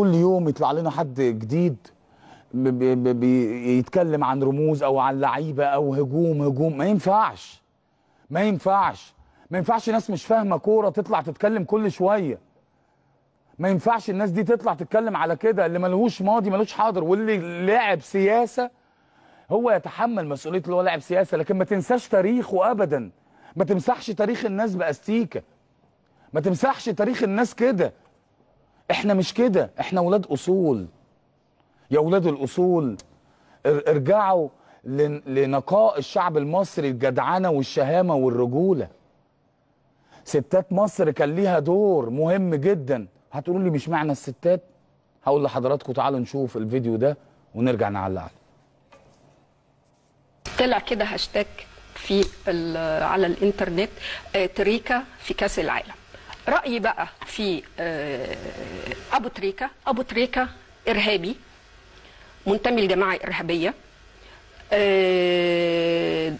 كل يوم يطلع لنا حد جديد بيتكلم عن رموز أو عن لعيبة أو هجوم هجوم. ما ينفعش. ما ينفعش. ما ينفعش ناس مش فاهمة كورة تطلع تتكلم كل شوية. ما ينفعش الناس دي تطلع تتكلم على كده. اللي ملهوش ماضي ملوش حاضر. واللي لاعب سياسة هو يتحمل مسؤولية اللي هو لاعب سياسة. لكن ما تنساش تاريخه ابدا. ما تمسحش تاريخ الناس بأستيكة. ما تمسحش تاريخ الناس كده. إحنا مش كده. إحنا ولاد أصول. يا ولاد الأصول إر- ارجعوا لن- لنقاء الشعب المصري الجدعنة والشهامة والرجولة. ستات مصر كان ليها دور مهم جدا. هتقولوا لي مش معنى الستات؟ هقول لحضراتكم تعالوا نشوف الفيديو ده ونرجع نعلق عليه. طلع كده هاشتاج في على الإنترنت آه، تريكا في كأس العالم. رأيي بقى في آه، أبو تريكا أبو تريكا إرهابي منتمي لجماعة إرهابية آه،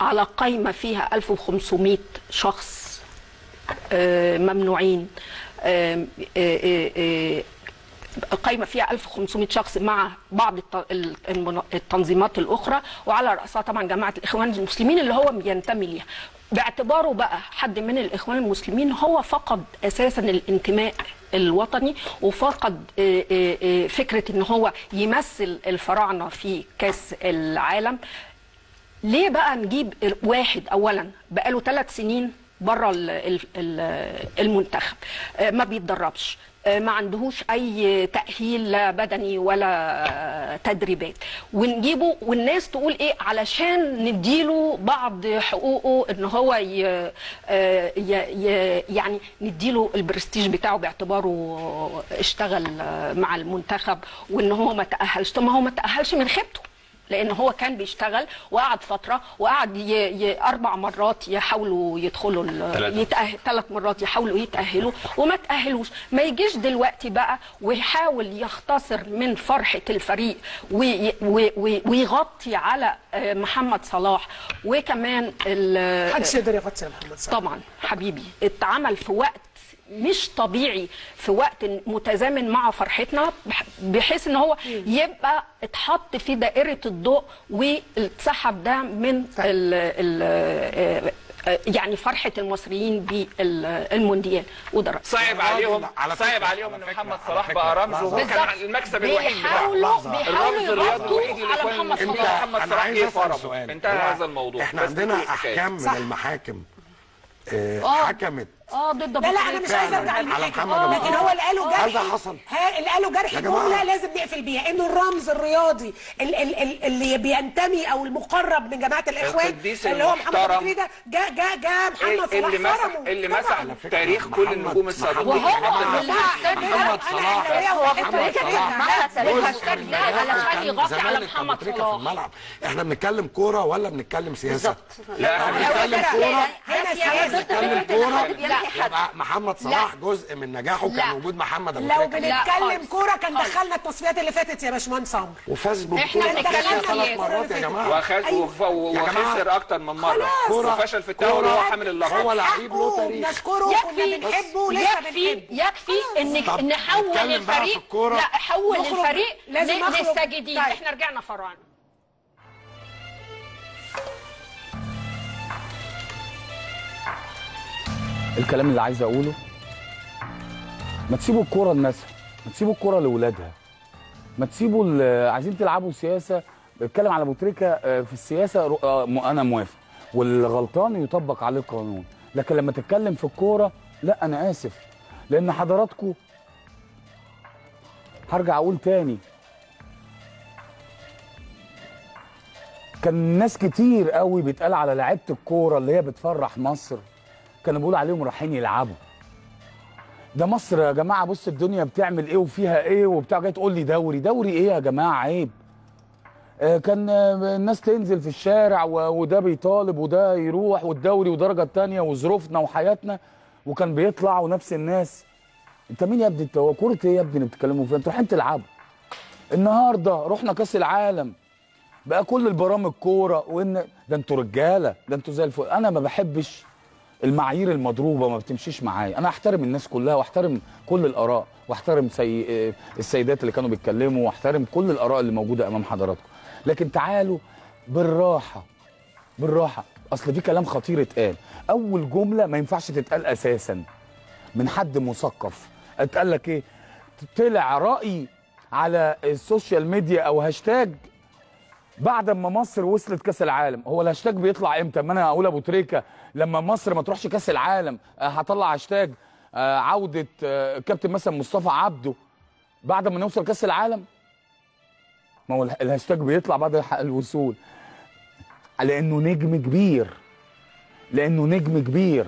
على قائمه فيها 1500 شخص آه، ممنوعين قايمة فيها 1500 شخص مع بعض التنظيمات الأخرى وعلى رأسها طبعا جماعة الإخوان المسلمين اللي هو بينتمي ليها. باعتباره بقى حد من الإخوان المسلمين هو فقد أساسا الانتماء الوطني وفقد فكرة إن هو يمثل الفراعنة في كأس العالم. ليه بقى نجيب واحد اولا؟ بقاله ثلاث سنين بره ال- ال- ال- المنتخب. ما بيتدربش. ما عندهوش أي تأهيل لا بدني ولا آه، تدريبات. ونجيبه والناس تقول إيه؟ علشان نديله بعض حقوقه إن هو ي... آه، ي... ي... يعني نديله البرستيج بتاعه باعتباره اشتغل آه، مع المنتخب وإن هو ما تأهلش. طب ما هو ما تأهلش من خيبته. لأن هو كان بيشتغل وقعد فترة وقعد ي... ي... أربع مرات يحاولوا يدخلوا ال... يتأهل ثلاث مرات يحاولوا يتأهلوا وما تأهلوش. ما يجيش دلوقتي بقى ويحاول يختصر من فرحة الفريق وي... وي... وي... ويغطي على آه، محمد صلاح وكمان ال... محدش يقدر يغطي على محمد صلاح. طبعا حبيبي اتعمل في وقت مش طبيعي في وقت متزامن مع فرحتنا بح- بحيث إن هو يبقى اتحط في دائرة الضوء واتسحب ده من ال ال يعني فرحة المصريين بالمونديال وده رأيي. صعب عليهم على صعب عليهم إن محمد صلاح بقى رمز. وكان بالظبط. المكسب الوحيد بيحاولوا. بيحاولوا الرمز الرياضي الوحيد يغطوا اللي على كان محمد صلاح محمد صلاح أسأل فرمه انتهى هذا الموضوع إحنا عندنا. أحكام من. المحاكم آه، آه. حكمت آه ضد لا لا أنا مش. عايزه ارجع لكن. هو اللي قاله جرح. ده حصل؟ ها اللي قاله جرح. جمله لازم نقفل بيها. إنه الرمز الرياضي ال- ال- ال- اللي بينتمي أو المقرب من جماعة الإخوان اللي هو محمد. أبو تريكة جاء جاء جاء محمد اللي صلاح مسح فرمه اللي. مسح تاريخ كل النجوم السابقين. وهو محمد اللي محمد صلاح. محمد صلاح. ده النجاح علشان كان يغطي على محمد في صلاح. الملعب. إحنا بنتكلم كورة ولا بنتكلم سياسة؟ لا إحنا إحنا بنتكلم كورة هنا سياسة. بنتكلم كورة يبقى محمد صلاح جزء من نجاحه لا. كان وجود محمد أبو لو بنتكلم. كورة كان. دخلنا التصفيات اللي فاتت يا باشمهندس عمرو وفاز ببطوله ثلاث سياسة. مرات يا جماعة واخذ أيوة. وف- وخسر أكتر من مرة كورة- وفشل في التاول وهو حامل اللقب هو لعيب له تاريخ نشكره يكفي بنحبه لسه يكفي بنحبه يكفي ان نحول الفريق. لا حول. الفريق. للساجدين طيب. إحنا رجعنا فراعنه الكلام اللي عايز اقوله؟ ما تسيبوا الكورة لناسها ما تسيبوا الكورة لاولادها ما تسيبوا عايزين تلعبوا سياسة بتكلم على أبو تريكة آه، في السياسة آه، أنا موافق. والغلطان يطبق عليه القانون. لكن لما تتكلم في الكورة لا أنا آسف. لأن حضراتكم هرجع أقول تاني. كان ناس كتير قوي بيتقال على لعيبة الكورة اللي هي بتفرح مصر. كانوا بيقولوا عليهم رايحين يلعبوا. ده مصر يا جماعة بص الدنيا بتعمل إيه وفيها إيه وبتاع. جاي تقول لي دوري دوري إيه يا جماعة؟ عيب. آه، كان الناس تنزل في الشارع وده بيطالب وده يروح والدوري ودرجة تانية وظروفنا وحياتنا وكان بيطلع ونفس الناس. أنت مين يا ابني؟ انت هو كورة إيه يا ابني اللي بتتكلموا فيها؟ أنتوا رايحين تلعبوا. النهارده رحنا كأس العالم. بقى كل البرامج كورة وان ده أنتوا رجالة ده أنتوا زي الفل. أنا ما بحبش المعايير المضروبة ما بتمشيش معايا. أنا أحترم الناس كلها وأحترم كل الآراء وأحترم سي... آه، السيدات اللي كانوا بيتكلموا وأحترم كل الآراء اللي موجودة أمام حضراتكم. لكن تعالوا بالراحة بالراحة. أصل في كلام خطير اتقال. أول جملة ما ينفعش تتقال أساسا. من حد مثقف. اتقال لك إيه؟ طلع رأي على ال social media أو هاشتاج بعد ما مصر وصلت كأس العالم هو الهاشتاج بيطلع إمتى؟ ما أنا أقول أبو تريكة لما مصر ما تروحش كأس العالم آه، هطلع هاشتاج آه، عودة آه، كابتن مثلا مصطفى عبده بعد ما نوصل كأس العالم. ما هو اله- الهاشتاج بيطلع بعد الوصول. لأنه نجم كبير لأنه نجم كبير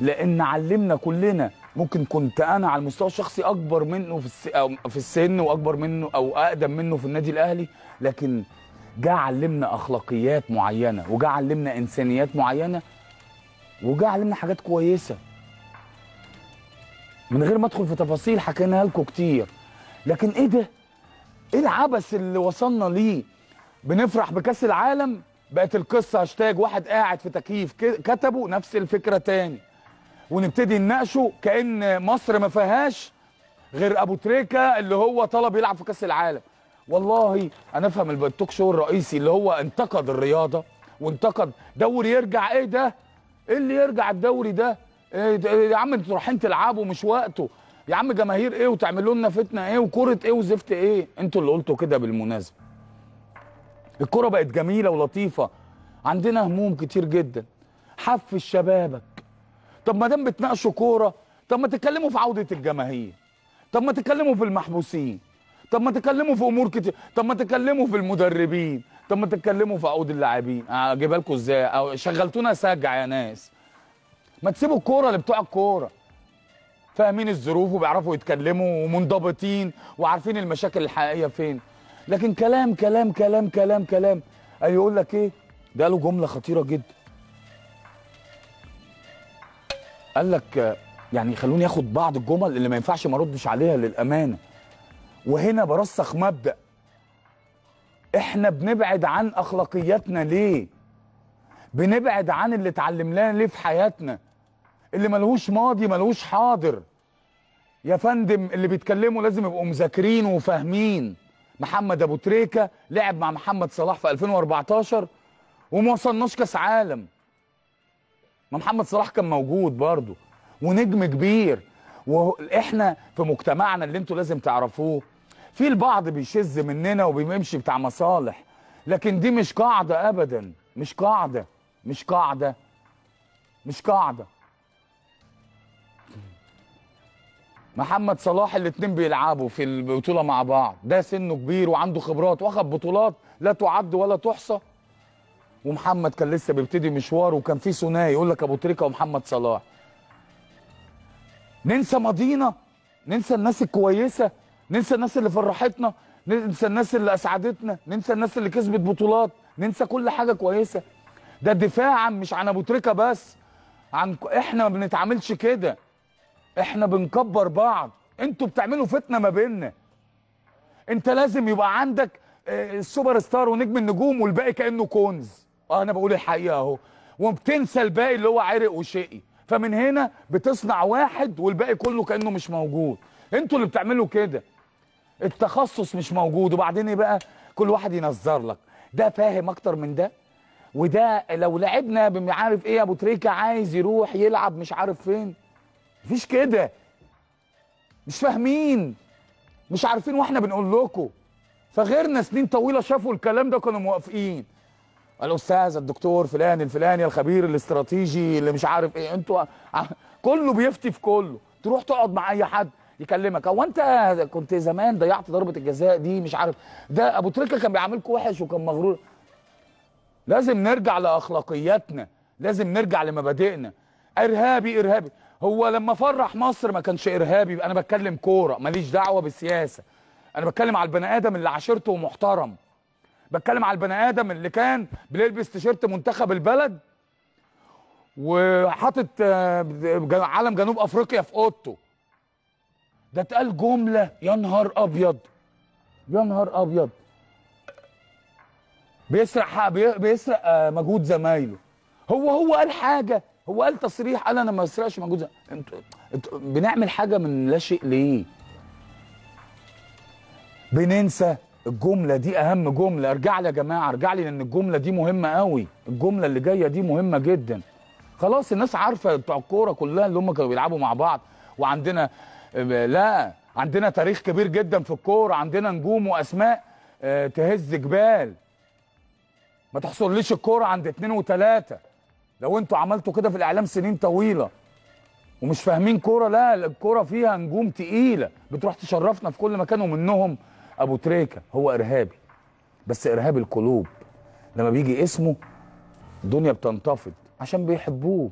لأن علمنا كلنا ممكن كنت أنا على المستوى الشخصي أكبر منه في الس... أو في السن وأكبر منه أو أقدم منه في النادي الأهلي لكن جه علمنا أخلاقيات معينة وجه علمنا إنسانيات معينة وجه علمنا حاجات كويسة. من غير ما ادخل في تفاصيل حكيناها لكم كتير. لكن إيه ده؟ إيه العبث اللي وصلنا ليه؟ بنفرح بكأس العالم؟ بقت القصة هاشتاج واحد قاعد في تكييف كتبه نفس الفكرة تاني. ونبتدي نناقشه كأن مصر ما فيهاش غير أبو تريكة اللي هو طلب يلعب في كأس العالم. والله أنا أفهم التوك شو الرئيسي اللي هو انتقد الرياضة وانتقد دوري يرجع إيه ده؟ إيه اللي يرجع الدوري ده؟ إيه ده- يا عم أنتوا رايحين تلعبوا مش وقته يا عم جماهير إيه وتعملوا لنا فتنة إيه وكره إيه وزفت إيه؟ أنتوا اللي قلتوا كده بالمناسبة. الكرة بقت جميلة ولطيفة. عندنا هموم كتير جدا. حفز شبابك. طب ما دام بتناقشوا كورة طب ما تتكلموا في عودة الجماهير. طب ما تتكلموا في المحبوسين. طب ما تتكلموا في أمور كتير. طب ما تتكلموا في المدربين. طب ما تتكلموا في عقود اللاعبين. أجيبها لكم إزاي؟ أو شغلتونا سجع يا ناس. ما تسيبوا الكورة لبتوع الكورة. فاهمين الظروف وبيعرفوا يتكلموا ومنضبطين وعارفين المشاكل الحقيقية فين. لكن كلام كلام كلام كلام كلام. أي يقول لك إيه؟ ده قالوا جملة خطيرة جدا. قال لك آه، يعني خلوني آخد بعض الجمل اللي ما ينفعش ما أردش عليها للأمانة. وهنا برسخ مبدأ. إحنا بنبعد عن أخلاقياتنا ليه؟ بنبعد عن اللي اتعلمناه ليه في حياتنا؟ اللي ملهوش ماضي ملهوش حاضر. يا فندم اللي بيتكلموا لازم يبقوا مذاكرين وفاهمين. محمد أبو تريكة لعب مع محمد صلاح في 2014 وما وصلناش كأس عالم. ما محمد صلاح كان موجود برضه ونجم كبير. وإحنا في مجتمعنا اللي أنتوا لازم تعرفوه في البعض بيشذ مننا وبيمشي بتاع مصالح لكن دي مش قاعدة ابدا مش قاعدة مش قاعدة مش قاعدة. محمد صلاح الاتنين بيلعبوا في البطولة مع بعض ده سنه كبير وعنده خبرات واخد بطولات لا تعد ولا تحصى. ومحمد كان لسه بيبتدي مشواره وكان في ثنائي يقول لك أبو تريكة ومحمد صلاح. ننسى ماضينا ننسى الناس الكويسة. ننسى الناس اللي فرحتنا ننسى الناس اللي أسعدتنا ننسى الناس اللي كسبت بطولات ننسى كل حاجة كويسة. ده دفاعا مش عن أبو تريكة بس عن إحنا ما بنتعاملش كده. إحنا بنكبر بعض. أنتوا بتعملوا فتنة ما بيننا. أنت لازم يبقى عندك آه، السوبر ستار ونجم النجوم والباقي كأنه كنز آه أنا بقول الحقيقة أهو. وبتنسى الباقي اللي هو عرق وشقي. فمن هنا بتصنع واحد والباقي كله كأنه مش موجود. أنتوا اللي بتعملوا كده. التخصص مش موجود وبعدين إيه بقى؟ كل واحد ينظر لك. ده فاهم أكتر من ده؟ وده لو لعبنا بم- عارف إيه أبو تريكة عايز يروح يلعب مش عارف فين. مفيش كده. مش فاهمين. مش عارفين وإحنا بنقول لكم. فغيرنا سنين طويلة شافوا الكلام ده كانوا موافقين. الاستاذ الدكتور فلان الفلاني الخبير الاستراتيجي اللي مش عارف إيه. أنتوا كله بيفتي في كله. تروح تقعد مع أي حد. يكلمك. هو انت كنت زمان ضيعت ضربة الجزاء دي مش عارف. ده أبو تريكة كان بيعاملكوا وحش وكان مغرور. لازم نرجع لأخلاقياتنا. لازم نرجع لمبادئنا. إرهابي إرهابي. هو لما فرح مصر ما كانش إرهابي. أنا بتكلم كورة ماليش دعوة بالسياسة. أنا بتكلم على البني آدم اللي عشرته محترم. بتكلم على البني آدم اللي كان بيلبس تيشيرت منتخب البلد وحاطط آه، علم جنوب أفريقيا في أوضته. ده اتقال جملة يا نهار أبيض يا نهار أبيض. بيسرق حق بي- بيسرق آه، مجهود زمايله. هو هو قال حاجة هو قال تصريح قال أنا ما أسرقش مجهود. أنتوا أنتوا بنعمل حاجة من لا شيء ليه؟ بننسى الجملة دي أهم جملة. أرجع لي يا جماعة أرجع لي لأن الجملة دي مهمة قوي الجملة اللي جاية دي مهمة جدا. خلاص الناس عارفة بتوع الكورة كلها اللي هم كانوا بيلعبوا مع بعض وعندنا لا عندنا تاريخ كبير جدا في الكوره عندنا نجوم وأسماء. آه، تهز جبال. ما تحصرليش الكوره عند اتنين وتلاتة. لو أنتوا عملتوا كده في الإعلام سنين طويلة ومش فاهمين كورة لا الكورة فيها نجوم تقيلة. بتروح تشرفنا في كل مكان ومنهم أبو تريكة. هو إرهابي. بس إرهاب القلوب. لما بيجي اسمه الدنيا بتنتفض عشان بيحبوه.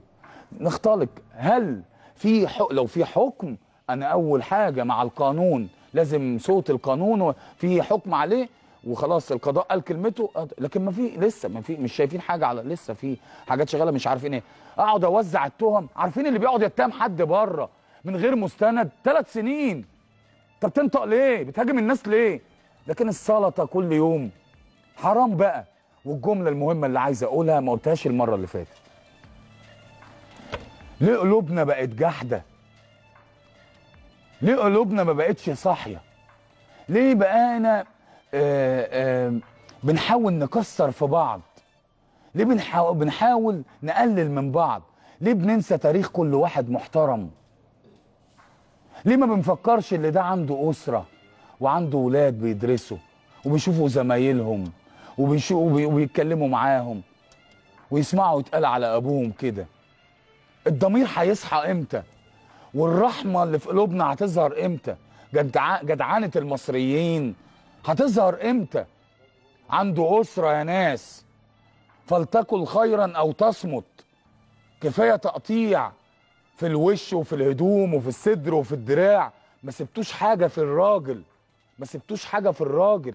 نختلق. هل في لو في حكم أنا أول حاجة مع القانون لازم صوت القانون في حكم عليه وخلاص القضاء قال كلمته لكن ما في لسه ما في مش شايفين حاجة على لسه في حاجات شغالة مش عارفين إيه. أقعد أوزع التهم عارفين اللي بيقعد يتهم حد بره من غير مستند؟ ثلاث سنين. طب تنطق ليه؟ بتهاجم الناس ليه؟ لكن السلطة كل يوم. حرام بقى. والجملة المهمة اللي عايز أقولها ما قلتهاش المرة اللي فاتت. ليه قلوبنا بقت جحده ليه قلوبنا ما بقتش صاحية؟ ليه بقانا آه آه بنحاول نكسر في بعض؟ ليه بنحاول, نقلل من بعض؟ ليه بننسى تاريخ كل واحد محترم؟ ليه ما بنفكرش اللي ده عنده أسرة وعنده ولاد بيدرسوا وبيشوفوا زمايلهم وبيشو- وبي- وبيتكلموا معاهم ويسمعوا يتقال على أبوهم كده؟ الضمير هيصحى إمتى؟ والرحمة اللي في قلوبنا هتظهر إمتى؟ جدع... جدعانة المصريين. هتظهر إمتى؟ عنده أسرة يا ناس. فلتكن خيرا أو تصمت. كفاية تقطيع في الوش وفي الهدوم وفي الصدر وفي الدراع. ما سبتوش حاجة في الراجل. ما سبتوش حاجة في الراجل.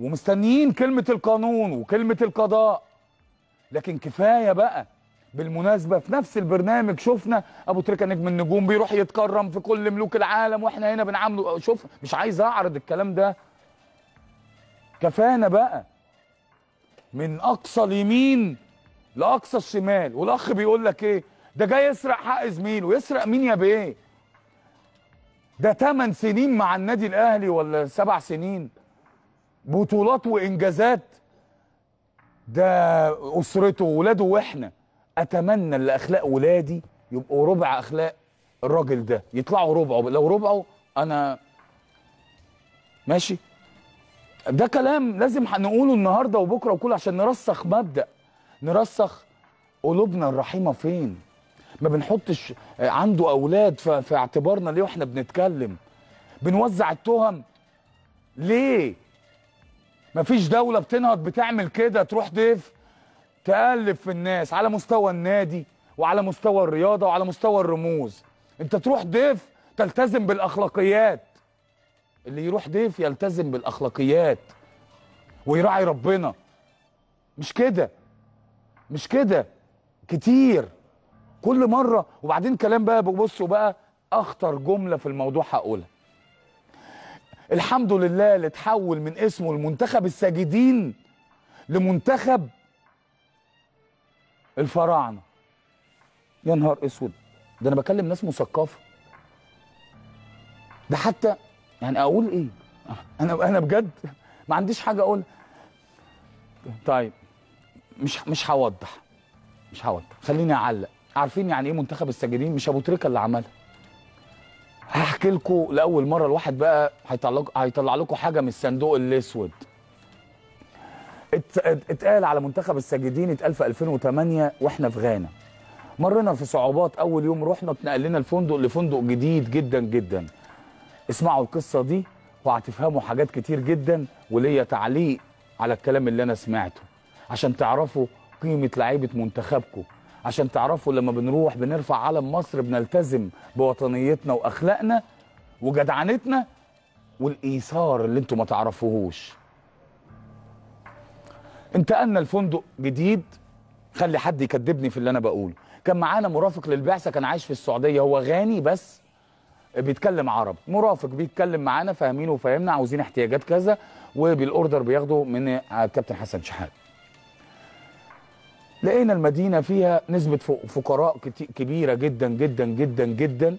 ومستنيين كلمة القانون وكلمة القضاء. لكن كفاية بقى بالمناسبة في نفس البرنامج شفنا أبو تريكة نجم النجوم بيروح يتكرم في كل ملوك العالم وإحنا هنا بنعامله. شوف مش عايز أعرض الكلام ده. كفانا بقى من أقصى اليمين لأقصى الشمال. والأخ بيقول لك إيه؟ ده جاي يسرق حق زميله يسرق مين يا بيه؟ ده 8 سنين مع النادي الأهلي ولا سبع سنين؟ بطولات وإنجازات. ده أسرته وولاده وإحنا. أتمنى إن اخلاق ولادي يبقوا ربع أخلاق الراجل ده يطلعوا ربعه. لو ربعه أنا ماشي؟ ده كلام لازم هنقوله النهارده وبكرة وكله عشان نرسخ مبدأ. نرسخ قلوبنا الرحيمة فين؟ ما بنحطش عنده أولاد في اعتبارنا ليه وإحنا بنتكلم؟ بنوزع التهم ليه؟ مفيش دولة بتنهض بتعمل كده تروح ضيف تقلب في الناس على مستوى النادي وعلى مستوى الرياضة وعلى مستوى الرموز. انت تروح ضيف تلتزم بالأخلاقيات. اللي يروح ضيف يلتزم بالأخلاقيات ويراعي ربنا. مش كده؟ مش كده؟ كتير. كل مرة وبعدين كلام بقى بصوا بقى أخطر جملة في الموضوع هقولها. الحمد لله اللي اتحول من اسمه المنتخب الساجدين لمنتخب الفراعنة. يا نهار أسود. ده أنا بكلم ناس مثقفة. ده حتى يعني أقول إيه؟ أنا أنا بجد ما عنديش حاجة أقول. طيب مش مش هوضح. مش هوضح. خليني أعلق. عارفين يعني إيه منتخب الساجدين؟ مش أبو تريكة اللي عملها. هحكي لكم لأول مرة الواحد بقى هيطلع لكم حاجة من الصندوق الأسود. اتقال على منتخب الساجدين اتقال في 2008 وإحنا في غانا. مرينا في صعوبات أول يوم رحنا اتنقل لنا الفندق لفندق جديد جدا جدا. اسمعوا القصة دي وهتفهموا حاجات كتير جدا وليا تعليق على الكلام اللي أنا سمعته. عشان تعرفوا قيمة لعيبة منتخبكم. عشان تعرفوا لما بنروح بنرفع علم مصر بنلتزم بوطنيتنا وأخلاقنا وجدعنتنا والإيثار اللي أنتوا ما تعرفوهوش. انتقلنا لفندق جديد. خلي حد يكذبني في اللي أنا بقوله. كان معانا مرافق للبعثة كان عايش في السعودية. هو غاني بس بيتكلم عربي. مرافق بيتكلم معانا فاهمينه وفاهمنا عاوزين احتياجات كذا وبالأوردر بياخده من كابتن حسن شحات. لقينا المدينة فيها نسبة فق- فقراء كبيرة جدا جدا جدا جدا.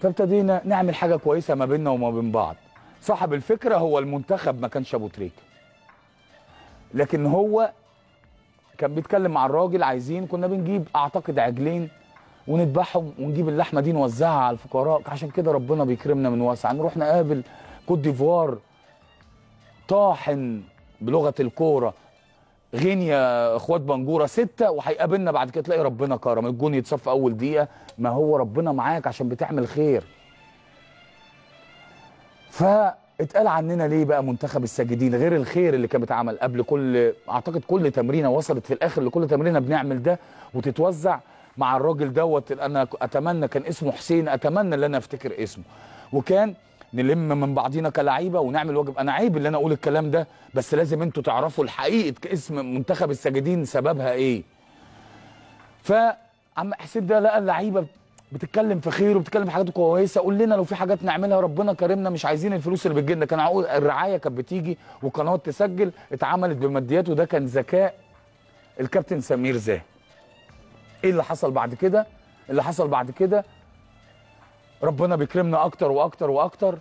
فابتدينا نعمل حاجة كويسة ما بيننا وما بين بعض. صاحب الفكرة هو المنتخب ما كانش أبو تريكة. لكن هو كان بيتكلم مع الراجل عايزين كنا بنجيب أعتقد عجلين ونذبحهم ونجيب اللحمة دي نوزعها على الفقراء. عشان كده ربنا بيكرمنا من واسع. نروح نقابل كوت ديفوار طاحن بلغة الكورة غينيا إخوات بنجورة ستة وهيقابلنا بعد كده تلاقي ربنا كرم. الجون يتصفى أول دقيقة. ما هو ربنا معاك عشان بتعمل خير. فاتقال عننا ليه بقى منتخب الساجدين؟ غير الخير اللي كان بيتعمل قبل كل أعتقد كل تمرينة وصلت في الآخر لكل تمرينة بنعمل ده وتتوزع مع الراجل دوت. أنا أتمنى كان اسمه حسين أتمنى إن أنا أفتكر اسمه. وكان نلم من بعضينا كلعيبه ونعمل واجب. أنا عيب اللي أنا أقول الكلام ده بس لازم أنتوا تعرفوا الحقيقة اسم منتخب الساجدين سببها إيه. فعم حسين ده لقى اللعيبة بتتكلم في خير وبتتكلم في حاجات كويسة. قول لنا لو في حاجات نعملها ربنا كرمنا مش عايزين الفلوس اللي بتجي لنا كان الرعاية كانت بتيجي وقنوات تسجل اتعملت بماديات وده كان ذكاء. الكابتن سمير زاهي إيه اللي حصل بعد كده؟ اللي حصل بعد كده؟ ربنا بيكرمنا أكتر وأكتر وأكتر.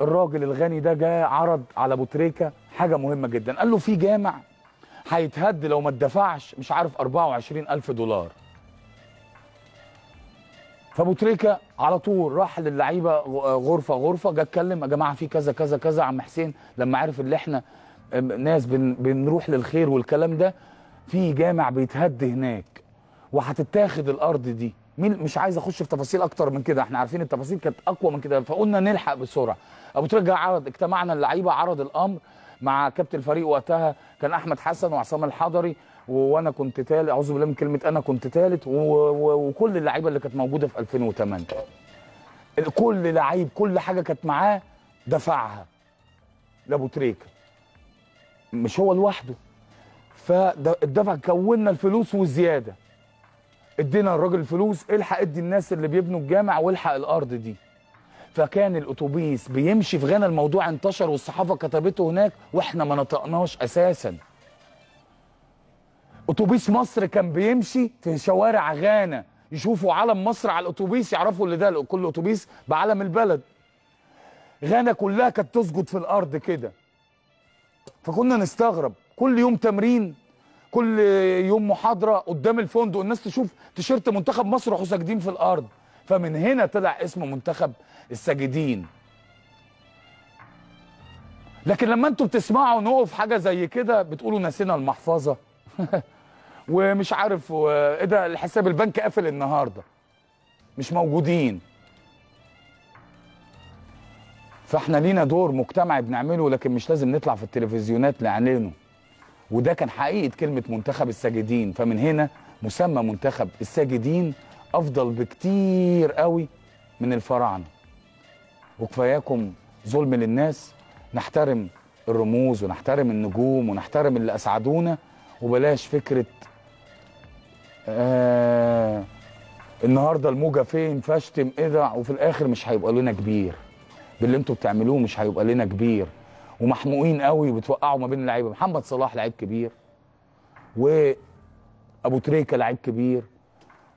الراجل الغني ده جاء عرض على أبو تريكة حاجة مهمة جدا. قال له في جامع هيتهد لو ما اتدفعش مش عارف 24 ألف دولار. فابو تريكة على طول راح للعيبة غرفة غرفة جه اتكلم يا جماعة في كذا كذا كذا عم حسين لما عرف ان إحنا ناس بن بنروح للخير والكلام ده في جامع بيتهد هناك. وهتتاخد الأرض دي. مين مش عايز أخش في تفاصيل أكتر من كده إحنا عارفين التفاصيل كانت أقوى من كده فقلنا نلحق بسرعة. أبو تريكة عرض اجتمعنا اللعيبة عرض الأمر مع كابتن الفريق وقتها كان أحمد حسن وعصام الحضري. وأنا كنت تالت أعوذ بالله من كلمة أنا كنت تالت وكل اللعيبة اللي كانت موجودة في 2008 كل لعيب كل حاجة كانت معاه دفعها. لابو تريكة. مش هو لوحده. فالدفع كونا الفلوس وزياده ادينا الراجل الفلوس الحق ادي الناس اللي بيبنوا الجامع والحق الأرض دي. فكان الأتوبيس بيمشي في غانا الموضوع انتشر والصحافة كتبته هناك وإحنا ما نطقناش أساسا. اتوبيس مصر كان بيمشي في شوارع غانا. يشوفوا علم مصر على الاتوبيس يعرفوا اللي ده كل اتوبيس بعلم البلد. غانا كلها كانت تسجد في الأرض كده. فكنا نستغرب. كل يوم تمرين كل يوم محاضرة قدام الفندق الناس تشوف تيشيرت منتخب مصر يروحوا ساجدين في الأرض. فمن هنا طلع اسم منتخب الساجدين. لكن لما أنتوا بتسمعوا نقف حاجة زي كده بتقولوا نسينا المحفظة. ومش عارف إيه ده الحساب البنك قافل النهارده. مش موجودين. فإحنا لينا دور مجتمعي بنعمله لكن مش لازم نطلع في التلفزيونات نعلنه وده كان حقيقة كلمة منتخب الساجدين. فمن هنا مسمى منتخب الساجدين أفضل بكتير قوي من الفراعنة. وكفاياكم ظلم للناس. نحترم الرموز ونحترم النجوم ونحترم اللي أسعدونا. وبلاش فكرة آه النهارده الموجة فين فاشتم اذع وفي الآخر مش هيبقى لنا كبير. باللي أنتوا بتعملوه مش هيبقى لنا كبير. ومحموقين قوي وبتوقعوا ما بين اللعيبة. محمد صلاح لعيب كبير وأبو تريكة لعيب كبير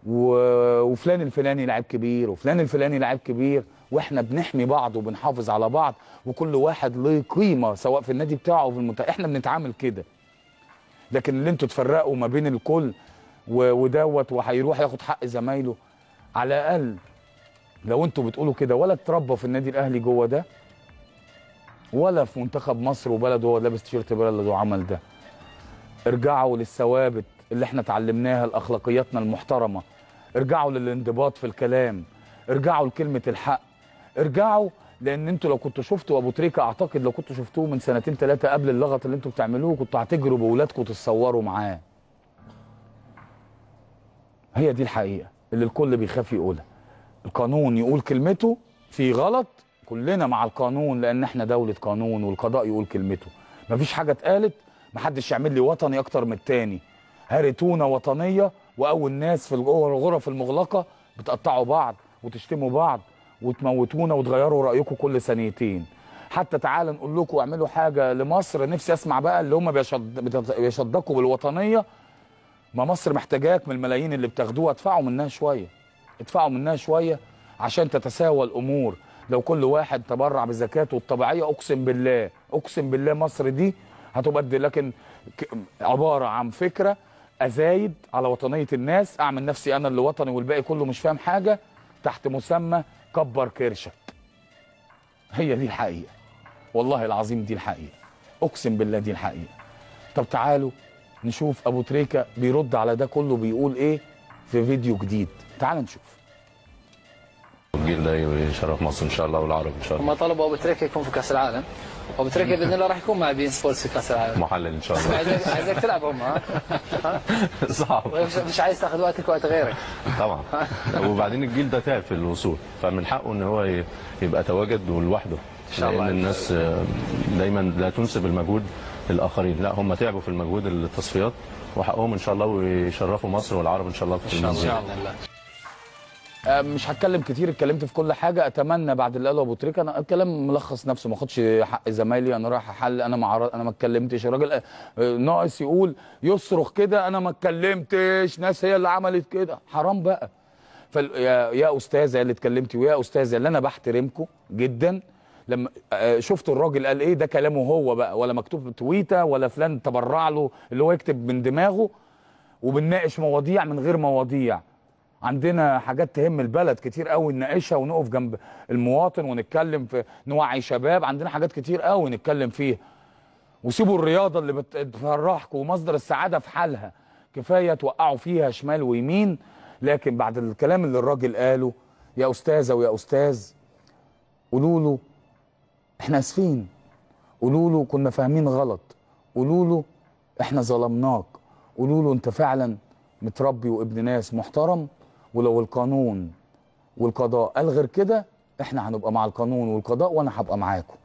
و... وفلان الفلاني لعيب كبير وفلان الفلاني لعيب كبير. وإحنا بنحمي بعض وبنحافظ على بعض وكل واحد له قيمة سواء في النادي بتاعه أو في المنتخب. إحنا بنتعامل كده. لكن اللي أنتوا تفرقوا ما بين الكل. ودوت وهيروح ياخد حق زمايله. على الأقل لو أنتوا بتقولوا كده ولا اتربى في النادي الأهلي جوه ده ولا في منتخب مصر وبلده هو لابس تيشيرت بلده وعمل ده. ارجعوا للثوابت اللي إحنا اتعلمناها لأخلاقياتنا المحترمة. ارجعوا للانضباط في الكلام. ارجعوا لكلمة الحق. ارجعوا لأن أنتوا لو كنتوا شفتوا ابو تريكة اعتقد لو كنتوا شفتوه من سنتين ثلاثة قبل اللغط اللي أنتوا بتعملوه كنتوا هتجروا باولادكم تتصوروا معاه. هي دي الحقيقة اللي الكل بيخاف يقولها. القانون يقول كلمته في غلط كلنا مع القانون لأن إحنا دولة قانون والقضاء يقول كلمته. مفيش حاجة اتقالت محدش يعمل لي وطني أكتر من التاني. هرتونا وطنية وأول ناس في الغرف المغلقة بتقطعوا بعض وتشتموا بعض. وتموتونا وتغيروا رأيكم كل ثانيتين حتى تعالى نقول لكم اعملوا حاجة لمصر. نفسي اسمع بقى اللي هم بيشد... بيشدقوا بالوطنية. ما مصر محتاجاك من الملايين اللي بتاخدوها. ادفعوا منها شوية. ادفعوا منها شوية عشان تتساوى الأمور لو كل واحد تبرع بزكاته الطبيعية أقسم بالله أقسم بالله مصر دي هتبدل. لكن عبارة عن فكرة أزايد على وطنية الناس. أعمل نفسي أنا اللي وطني والباقي كله مش فاهم حاجة. تحت مسمى كبر كرشك. هي دي الحقيقة. والله العظيم دي الحقيقة. أقسم بالله دي الحقيقة. طب تعالوا نشوف أبو تريكة بيرد على ده كله بيقول إيه في فيديو جديد. تعالوا نشوف. الجيل ده يشرف مصر إن شاء الله والعرب إن شاء هم الله طلبوا أبو تريكة يكون في كأس العالم. ابو تريكه بإذن الله راح يكون مع beIN Sports في كاس العالم. محلل إن شاء الله. عايزك عايزك تلعب هم ها؟ صعب. مش- عايز تاخذ وقتك وقت غيرك. طبعا. وبعدين الجيل ده تعب في الوصول فمن حقه إن هو يبقى تواجد لوحده. شاء الله. لأن الناس آه، دايما لا تنسب المجهود للآخرين. لا هم تعبوا في المجهود التصفيات وحقهم إن شاء الله ويشرفوا مصر والعرب إن شاء الله في إن شاء المنزل الله. مش هتكلم كتير اتكلمت في كل حاجة. أتمنى بعد اللي قاله أبو تريكة أنا الكلام ملخص نفسه ما اخدش حق زمايلي أنا رايح أحل أنا مع أنا ما اتكلمتش. الراجل آه، ناقص يقول يصرخ كده أنا ما اتكلمتش ناس هي اللي عملت كده. حرام بقى. فال يا, يا أستاذة اللي اتكلمتي ويا أستاذة اللي أنا بحترمكم جدا. لما آه، شفتوا الراجل قال إيه؟ ده كلامه هو بقى ولا مكتوب تويته ولا فلان تبرع له اللي هو يكتب من دماغه وبنناقش مواضيع من غير مواضيع. عندنا حاجات تهم البلد كتير قوي نناقشها ونقف جنب المواطن ونتكلم في نوعي شباب عندنا حاجات كتير قوي نتكلم فيها. وسيبوا الرياضة اللي بت- بتفرحكم ومصدر السعادة في حالها. كفاية توقعوا فيها شمال ويمين لكن بعد الكلام اللي الراجل قاله يا أستاذة ويا أستاذ قولوا له إحنا آسفين. قولوا له كنا فاهمين غلط. قولوا له إحنا ظلمناك. قولوا له أنت فعلا متربي وابن ناس محترم ولو القانون والقضاء قال غير كده إحنا هنبقى مع القانون والقضاء وأنا هبقى معاكم.